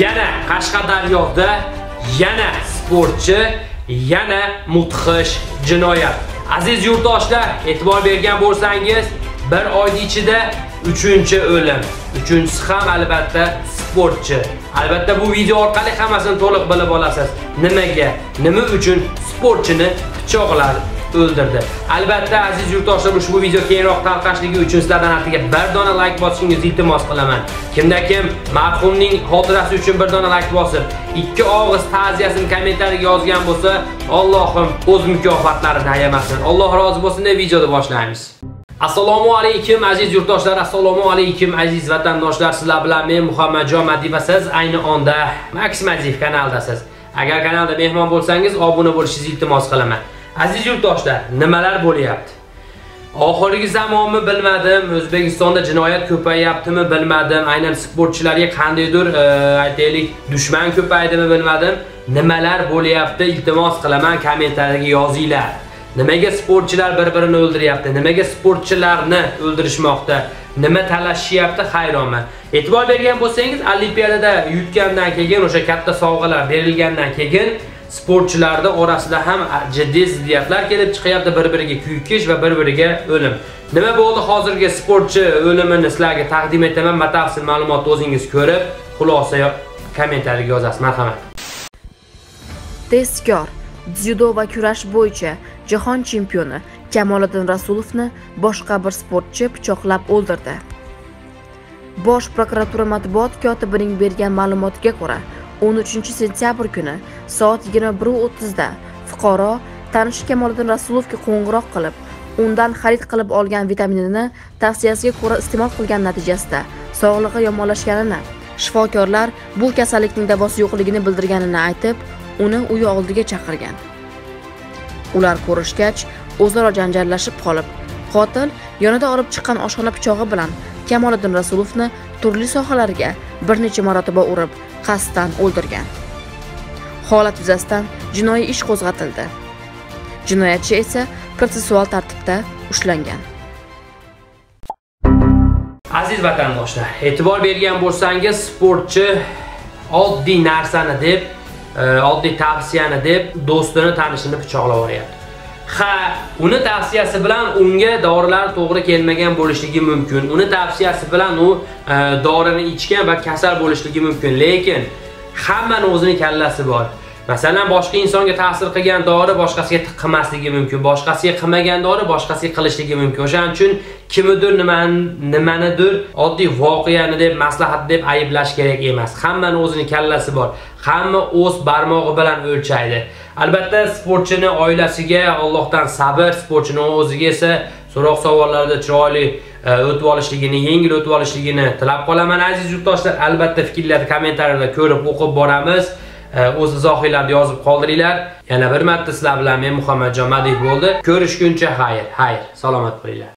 yana qashqadaryoda yana sportchi yana mudhish jinoyat. Aziz yurtdoshlar e'tibor bergan bo'lsangiz bir oy ichida uchinchi o'lim. Uchinchisi ham albatta sportchi. Albatta bu video orqali hammasini to'liq bilib olasiz. Nimaga nima uchun sportchini pichoqladi? O'ldirdi. Albatta aziz yurtdoshlar ushbu video keyinroq tarqashligi uchun sizlardan attiga bir dona like bosishingizni iltimos qilaman. Kimda kim marhumning xotirasi uchun bir dona like bosib ikki og'iz ta'ziyasini kommentariyaga yozgan bo'lsa Allohim o'z mukofotlarini ayamasin alloh rozi bo'lsin deb videoni boshlaymiz. Assalomu alaykum aziz yurtdoshlar assalomu alaykum aziz vatandoshlar. Sizlar bilan men muhammadjon madiyev va siz ayni onda max madiyev kanaldasiz. Agar kanalda mehmon bo'lsangiz obuna bo'lishingizni iltimos qilaman. Aziz yurtdoshlar nimalar bo'lyapti? Oxirgi zamonni bilmadim o'zbekistonda jinoyat ko'payyaptimi bilmadim. Aynan sportchilarga qandaydir e, aytaylik dushman ko'paydimi bilmadim. Nimalar bo'lyapti iltimos qilaman kommentariyaga yozinglar. Nimaga sportchilar bir birini o'ldiryapti? Nimaga sportchilarni o'ldirishmoqda? Nima talashishyapti hayronman. E'tibor bergan bo'lsangiz olimpiadada yutgandan keyin o'sha katta sovg'alar berilgandan keyin sportchilarni orasida ham jiddiy ziddiyatlar kelib chiqyapti. Bir biriga kuykish va bir biriga o'lim. Nima bo'ldi? Hozirgi sportchi o'limini sizlarga taqdim etaman. Batafsil ma'lumotni o'zingiz ko'rib xulosa kommentariyga yozasiz. Marhamat. Tezkor. Dzyudo va kurash bo'yicha jahon chempioni kamoliddin rasulovni boshqa bir sportchi pichoqlab o'ldirdi. Bosh prokuratura matbuot kotibining bergan ma'lumotiga ko'ra 13 sentyabr kuni soat 21:30 da fuqaro tanishi kamoliddin rasulovga qo'ng'iroq qilib undan xarid qilib olgan vitaminini tavsiyasiga ko'ra iste'mol qilgan natijasida sog'lig'i yomonlashganini shifokorlar bu kasallikning davosi yo'qligini bildirganini aytib uni uyi oldiga chaqirgan. Ular ko'rishgach o'zaro janjallashib qolib qotil yonida olib chiqqan oshxona pichog'i bilan kamoliddin rasulovni turli sohalarga bir necha marotaba urib qasddan o'ldirgan. Holat yuzasidan jinoiy ish qo'zg'atildi. Jinoyatchi esa protsessual tartibda ushlangan. Aziz vatandoshlar e'tibor bergan bo'lsangiz sportchi oddiy narsani deb e, oddiy tavsiyani deb do'stini tanishini pichoqlab yuboryapti. Ha uni tavsiyasi bilan unga dorilar to'g'ri kelmagan bo'lishligi mumkin. Uni tavsiyasi bilan u e, dorini ichgan va kasal bo'lishligi mumkin. Lekin hammani o'zini kallasi bor. Masalan boshqa insonga ta'sir qilgan dori boshqasiga qilmasligi mumkin boshqasiga qilmagan dori boshqasiga qilishligi mumkin. O'shaning uchun kimnidir nimanidir oddiy voqeani deb maslahat deb ayblash kerak emas. Hammani o'zini kallasi bor. Hamma o'z barmog'i bilan o'lchaydi. Albatta sportchini oilasiga Allohdan sabr sportchini o'ziga esa so'roq savollarda chiroyli e, o'tib olishligini yengil o'tib olishligini tilab qolaman. Aziz yurtdoshlar albatta fikrlarni kommentariyada ko'rib o'qib boramiz. O'z izohinglarni yozib qoldiringlar. Yana bir marta sizlar bilan men muhammadjon madih bo'ldi. Ko'rishguncha xayr xayr salomat bo'linglar.